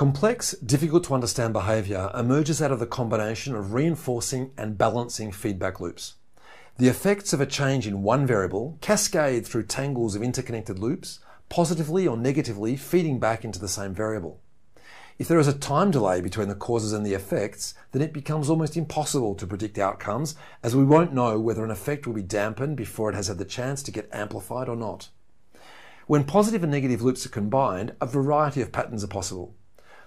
Complex, difficult to understand behaviour emerges out of the combination of reinforcing and balancing feedback loops. The effects of a change in one variable cascade through tangles of interconnected loops, positively or negatively feeding back into the same variable. If there is a time delay between the causes and the effects, then it becomes almost impossible to predict outcomes as we won't know whether an effect will be dampened before it has had the chance to get amplified or not. When positive and negative loops are combined, a variety of patterns are possible.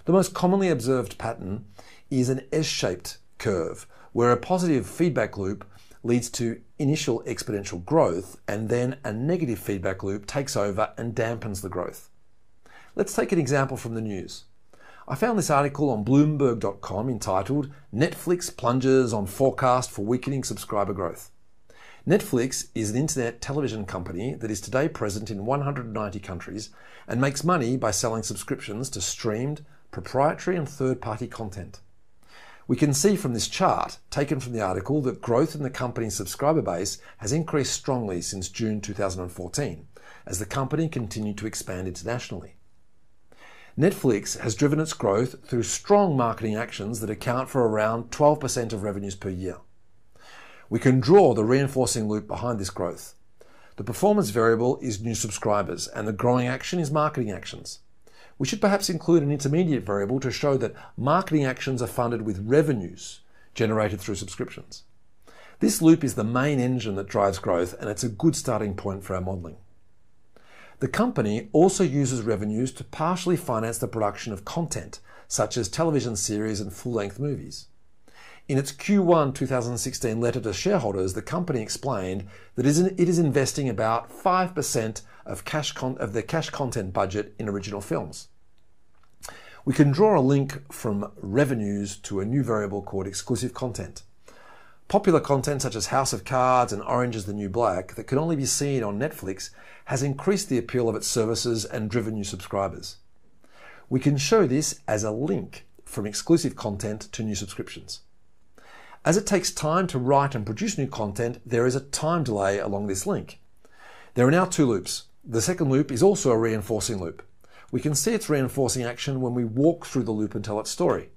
The most commonly observed pattern is an S-shaped curve, where a positive feedback loop leads to initial exponential growth and then a negative feedback loop takes over and dampens the growth. Let's take an example from the news. I found this article on Bloomberg.com entitled Netflix Plunges on Forecast for Weakening Subscriber Growth. Netflix is an internet television company that is today present in 190 countries and makes money by selling subscriptions to streamed, proprietary, and third party content. We can see from this chart, taken from the article, that growth in the company's subscriber base has increased strongly since June 2014, as the company continued to expand internationally. Netflix has driven its growth through strong marketing actions that account for around 12% of revenues per year. We can draw the reinforcing loop behind this growth. The performance variable is new subscribers, and the growing action is marketing actions. We should perhaps include an intermediate variable to show that marketing actions are funded with revenues generated through subscriptions. This loop is the main engine that drives growth, and it's a good starting point for our modelling. The company also uses revenues to partially finance the production of content, such as television series and full length movies. In its Q1 2016 letter to shareholders, the company explained that it is investing about 5% of, cash of the cash content budget in original films. We can draw a link from revenues to a new variable called exclusive content. Popular content such as House of Cards and Orange is the New Black that can only be seen on Netflix has increased the appeal of its services and driven new subscribers. We can show this as a link from exclusive content to new subscriptions. As it takes time to write and produce new content, there is a time delay along this link. There are now two loops. The second loop is also a reinforcing loop. We can see its reinforcing action when we walk through the loop and tell its story.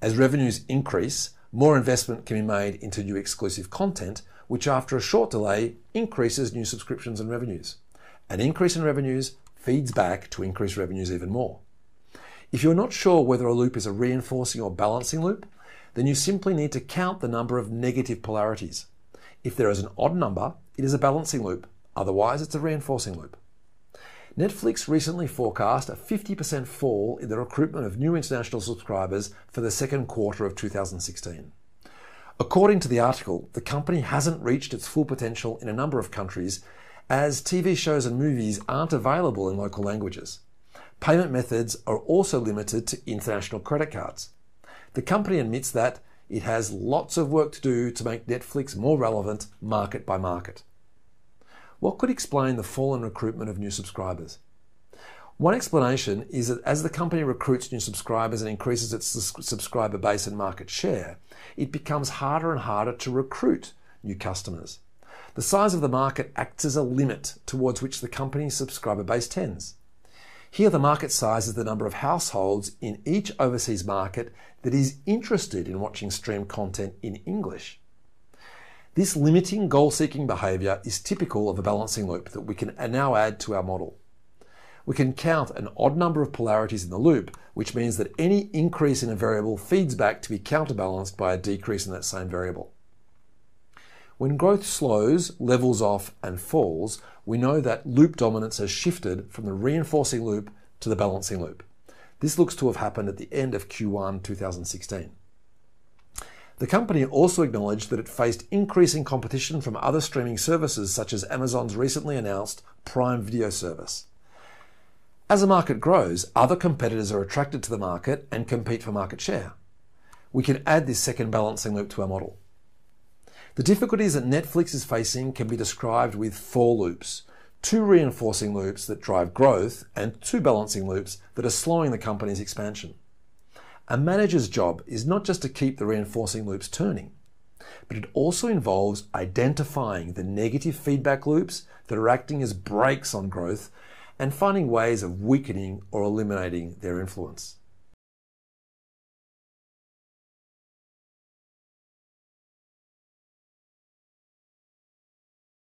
As revenues increase, more investment can be made into new exclusive content, which after a short delay increases new subscriptions and revenues. An increase in revenues feeds back to increase revenues even more. If you're not sure whether a loop is a reinforcing or balancing loop, then you simply need to count the number of negative polarities. If there is an odd number, it is a balancing loop. Otherwise, it's a reinforcing loop. Netflix recently forecast a 50% fall in the recruitment of new international subscribers for the second quarter of 2016. According to the article, the company hasn't reached its full potential in a number of countries as TV shows and movies aren't available in local languages. Payment methods are also limited to international credit cards. The company admits that it has lots of work to do to make Netflix more relevant market by market. What could explain the fall in recruitment of new subscribers? One explanation is that as the company recruits new subscribers and increases its subscriber base and market share, it becomes harder and harder to recruit new customers. The size of the market acts as a limit towards which the company's subscriber base tends. Here, the market size is the number of households in each overseas market that is interested in watching stream content in English. This limiting goal seeking behavior is typical of a balancing loop that we can now add to our model. We can count an odd number of polarities in the loop, which means that any increase in a variable feeds back to be counterbalanced by a decrease in that same variable. When growth slows, levels off, and falls, we know that loop dominance has shifted from the reinforcing loop to the balancing loop. This looks to have happened at the end of Q1 2016. The company also acknowledged that it faced increasing competition from other streaming services such as Amazon's recently announced Prime Video service. As the market grows, other competitors are attracted to the market and compete for market share. We can add this second balancing loop to our model. The difficulties that Netflix is facing can be described with four loops two reinforcing loops that drive growth, and two balancing loops that are slowing the company's expansion. A manager's job is not just to keep the reinforcing loops turning, but it also involves identifying the negative feedback loops that are acting as brakes on growth and finding ways of weakening or eliminating their influence.